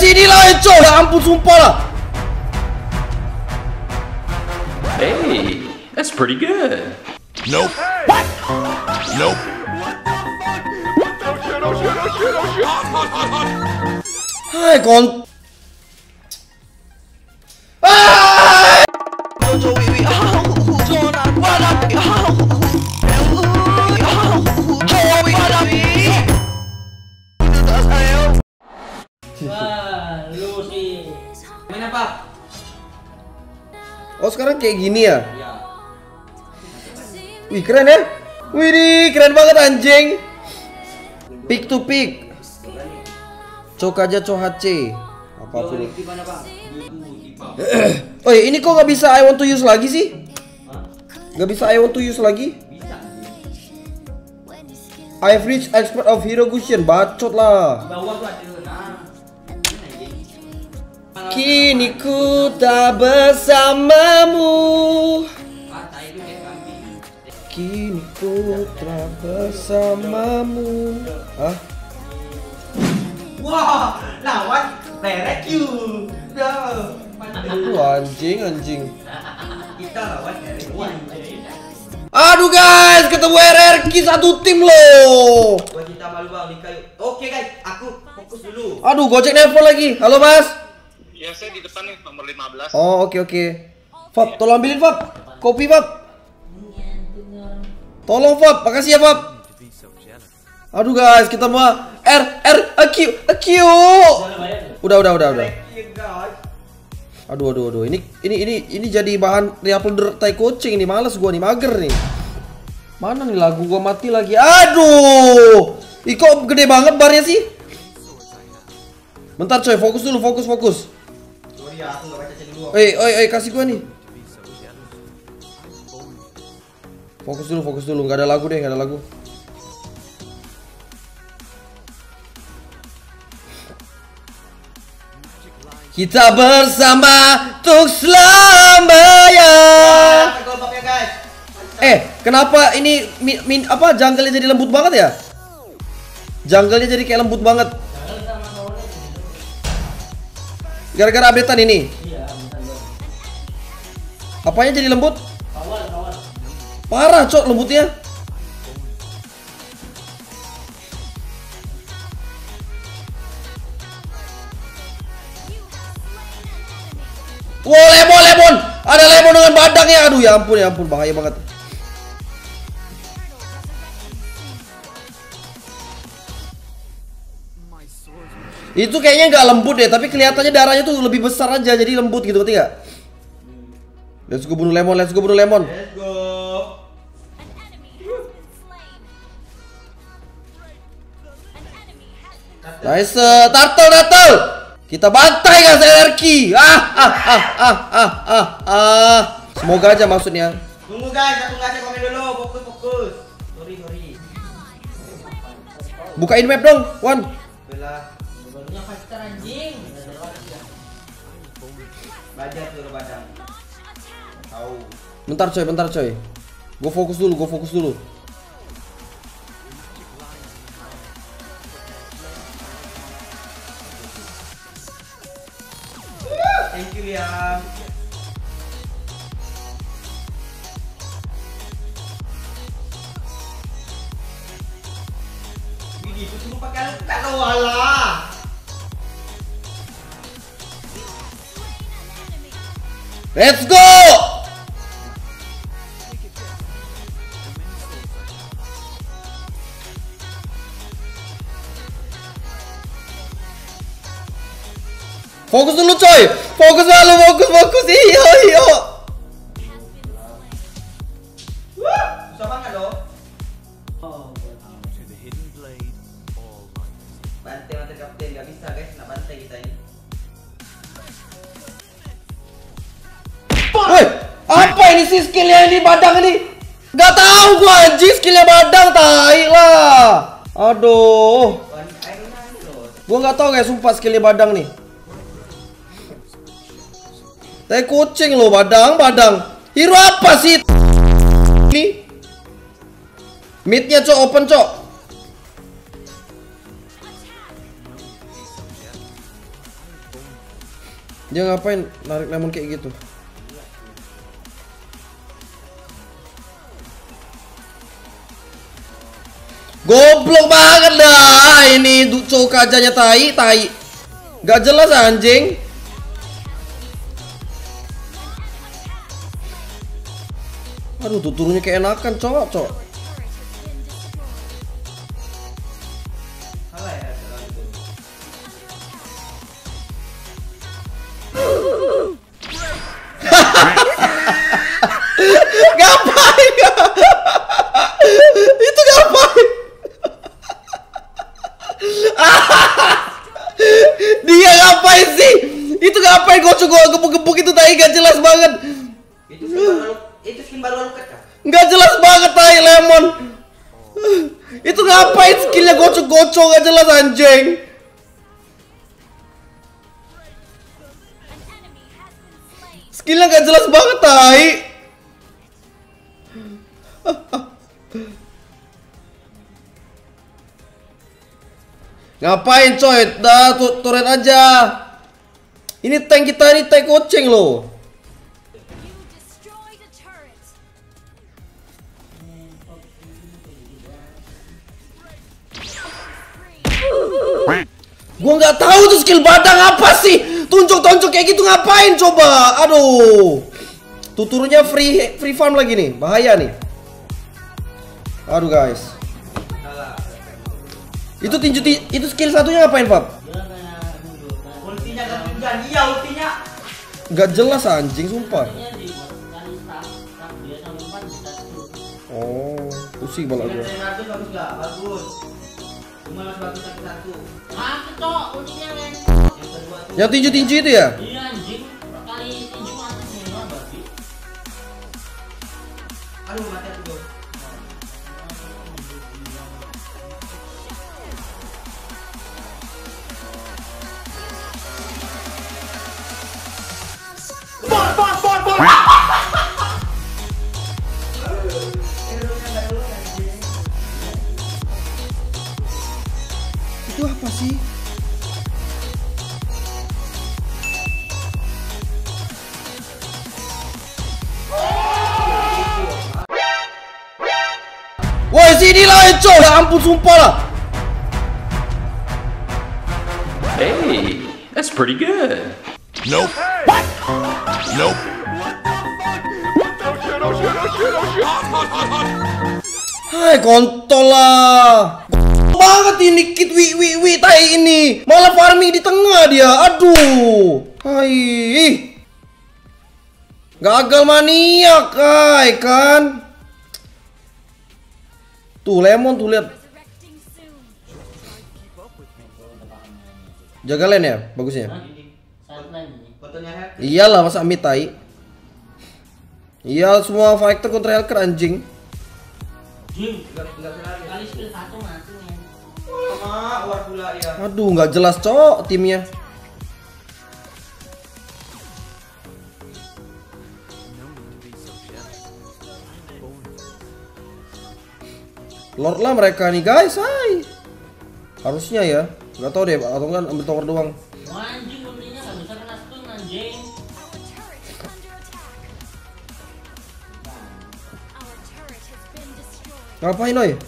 sini lah, cok. Ya ampun, sumpah lah. Hey, that's pretty good. Nope. Nope. Hai, kon. Ah! Oh, sekarang kayak gini ya? Wih, keren ya? Wih, keren banget anjing. Pick to pick. Cok aja cok HC. Apa pun. Pak? Di Oh, ya, ini kok nggak bisa I want to use lagi sih? Nggak bisa I want to use lagi? I've reached expert of Hero Gushin. Bacot lah. Bawah tuh ada. Kini ku tak bersamamu. Kini ku tak bersamamu. Hah? Wah, lawan Derek you. Itu anjing anjing. Kita lawan you. Aduh guys, ketemu RRQ satu tim loh. Kita malu bang. Oke guys, aku fokus dulu. Aduh, gojek nelpon lagi. Halo mas. Ya saya di depan nih nomor 15. Oh oke oke. Fab, tolong ambilin Fab. Kopi Fab. Tolong Fab, makasih ya Fab. Aduh guys, kita mau R R A Q Q. Udah udah udah udah. Aduh aduh aduh. Ini ini ini ini jadi bahan reuploader tai kucing ini. Males gua nih, mager nih. Mana nih lagu gua mati lagi. Aduh. Ih kok gede banget barnya sih? Bentar coy, fokus dulu, fokus fokus. Sorry ya, aku nggak baca chat dulu. Eh, eh, eh, kasih gua nih. Fokus dulu, fokus dulu. Nggak ada lagu deh, nggak ada lagu. Kita bersama untuk selamanya. Ya. Eh, kenapa ini mi, min, apa jungle-nya jadi lembut banget ya? Jungle-nya jadi kayak lembut banget. Gara-gara updatean ini. Apanya jadi lembut? Parah, cok lembutnya. Wow, lemon, lemon. Ada lemon dengan badangnya. Aduh, ya ampun, ya ampun, bahaya banget. Itu kayaknya nggak lembut deh, tapi kelihatannya darahnya tuh lebih besar aja, jadi lembut gitu, ngerti nggak? Let's go bunuh lemon, let's go bunuh lemon. Let's go. Nice, turtle, turtle. Kita bantai guys LRQ. Ah, ah, ah, ah, ah, ah, ah. Semoga aja maksudnya. Tunggu guys, aku nggak komen dulu. Fokus, fokus. Sorry, sorry. Bukain map dong, Wan. Bajar tuh badang. Tahu. Bentar coy, bentar coy. Gue fokus dulu, gue fokus dulu. Thank you ya. Let's go! Fokus dulu coy! Fokus dulu, fokus, fokus! Iyo, iyo! Apa ini sih skillnya ini badang ini? Gak tahu gua anjing skillnya badang tai lah. Aduh, gua nggak tahu guys sumpah skillnya badang nih. Tai kucing loh badang, badang. Hero apa sih? Ini midnya cok open cok. Dia ngapain narik lemon kayak gitu? Goblok banget dah ini Duco kajanya tai tai. Gak jelas anjing. Aduh tuh turunnya kayak enakan cowok cowok. Ngapain skillnya gocok-gocok gak jelas anjing. Skillnya gak jelas banget tai. Ngapain coy? Dah tu turret aja. Ini tank kita ini tank kucing loh. Gua nggak tahu tuh skill badang apa sih. Tunjuk-tunjuk kayak gitu ngapain coba? Aduh. Tuh turunnya free free farm lagi nih. Bahaya nih. Aduh guys. Itu tinju ti- itu skill satunya ngapain, Pap? Ultinya. Iya ultinya. Nggak jelas anjing sumpah. Oh, pusing Dengan gua. gak? Bagus. Cuma satu. Cok, men. Yang kedua tuh. Yang tinju-tinju itu ya? Iya anjing, kali tinju mati semua babi. Aduh mati aku tuh. Itu apa sih? Woi sini lah Eco ya ampun sumpah lah Hey, that's pretty good. Nope. What? Nope. Hai kontol lah banget ini kit wi wi wi tai ini. Malah farming di tengah dia aduh. Hai. Gagal maniak kai kan. Tuh lemon tuh lihat. Jaga lane ya bagusnya. Iyalah masa mid tai. Iya semua fighter kontra Helker anjing. Enggak enggak kali skill mati. Sama ya. aduh nggak jelas cok timnya Lord lah mereka nih guys, hai. Harusnya ya, nggak tahu deh, atau kan ambil tower doang. Wah anjing ultinya gak bisa kena stun anjing. Our turret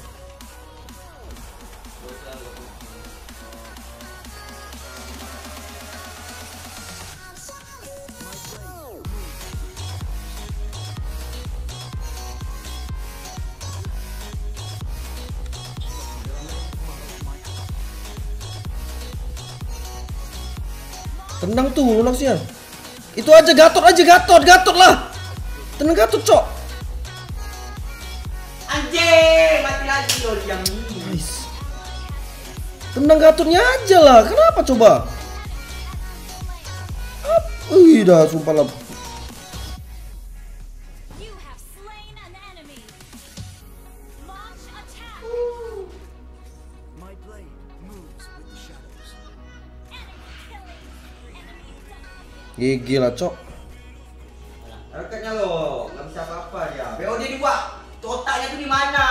Tenang tuh Lunoxnya. Itu aja Gatot aja Gatot, Gatot lah. Tenang Gatot, Cok. Anjing, mati lagi loh yang ini. Nice. Tendang Gatotnya aja lah. Kenapa coba? Wih, dah sumpah lah. Gigi lah cok. Harganya lo, nggak bisa apa-apa ya. BO dia juga, Totalnya tuh di mana?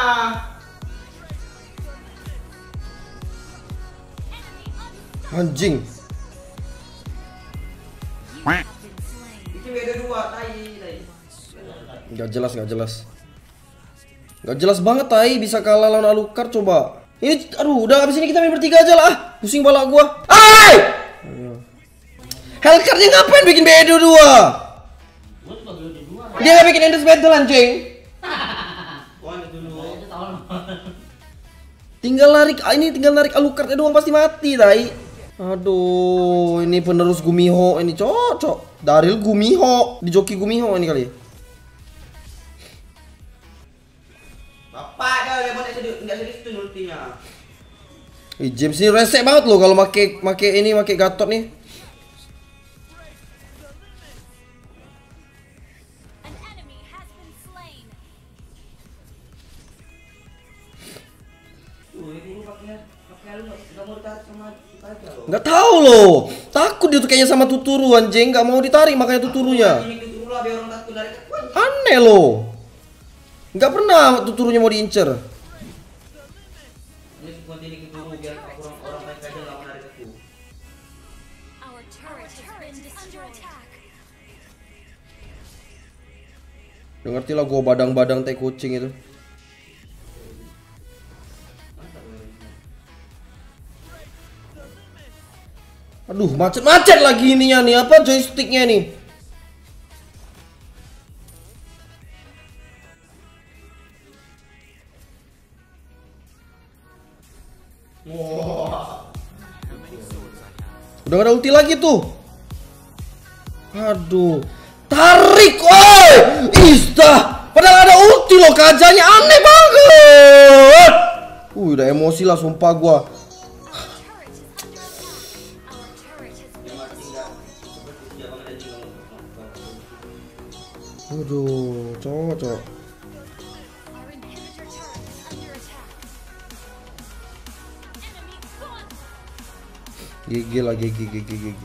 Anjing. Itu beda dua, tai, tai. Gak jelas, gak jelas. Gak jelas banget tai bisa kalah lawan Alucard coba. Ini aduh udah abis ini kita main bertiga aja lah. Pusing balak gua. Ai! Hellcard-nya ngapain bikin BD2? Gue juga beli di dua. Dia nggak bikin Endless Battle anjing. Tinggal narik ah, ini tinggal narik Alucard doang pasti mati tai. Aduh, ini penerus Gumiho ini cocok. Daryl Gumiho, di joki Gumiho ini kali. Bapak dah lemon itu enggak sedih itu ultinya. Ih, James ini resek banget loh kalau make make ini make Gatot nih. Nggak tahu loh. Takut dia tuh kayaknya sama Tuturu anjing, nggak mau ditarik makanya Tuturunya. Aneh loh. Nggak pernah Tuturunya mau diincer. Udah ngerti lah gua badang-badang teh kucing itu. Aduh, macet-macet lagi ininya nih. Apa joysticknya nih? Udah gak ada ulti lagi tuh. Aduh. Tarik, oi! Istah! Padahal ada ulti loh, kajanya aneh banget. Uh, udah emosi lah sumpah gua. Enemy gone. GG lah, GG, GG, GG.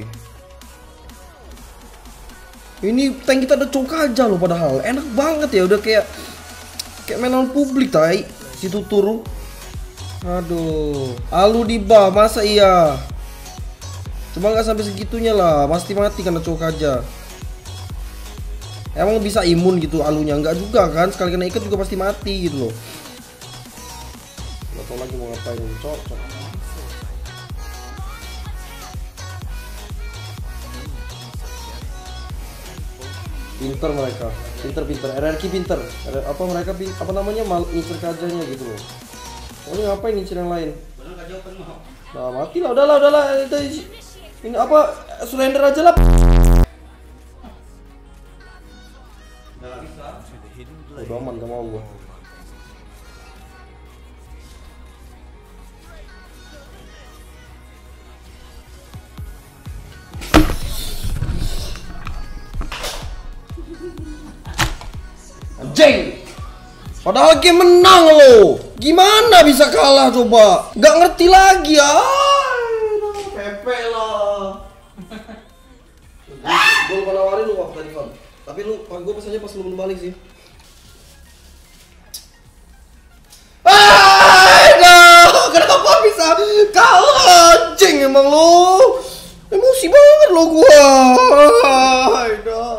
Ini tank kita ada cok aja loh padahal. Enak banget ya, udah kayak kayak mainan publik tai. Si Tuturu. Aduh, Alu di bawah masa iya? Cuma nggak sampai segitunya lah, pasti mati karena cok aja. Emang bisa imun gitu alunya? Nggak juga kan, sekali kena ikat juga pasti mati gitu loh. Gak tau lagi mau ngapain, cok, cok. pinter mereka. Pinter pinter. RRQ pinter. R- apa mereka pin- apa namanya mal ngincer kajanya gitu loh. Oh ini ngapain ngincer yang lain? Enggak nah mati lah udahlah. Udahlah ini apa surrender aja lah udah aman gak mau Anjing! Padahal game menang lo. Gimana bisa kalah coba? Gak ngerti lagi ya. Pepe lah. Gue lupa nawarin lu waktu tadi Kon. Tapi lu, gue pesannya pas lu belum balik sih. Kalah anjing emang lu? Emosi banget lo gua. Aduh.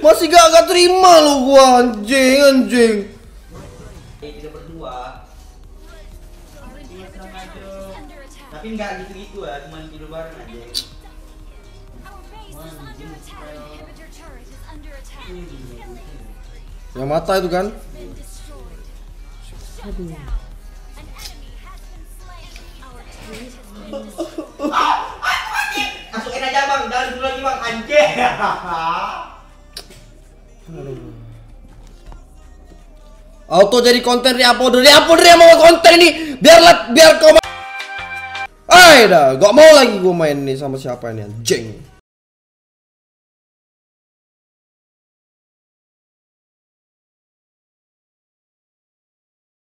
Masih gak, gak terima lo gua anjing anjing. Eh, under attack. Tapi enggak gitu-gitu ya, cuma tidur bareng aja. Yang mata itu kan? Been Auto jadi konten reupload, reupload dia mau konten ini biar lat biar kau. Ay dah, gak mau lagi gue main nih sama siapa ini anjing.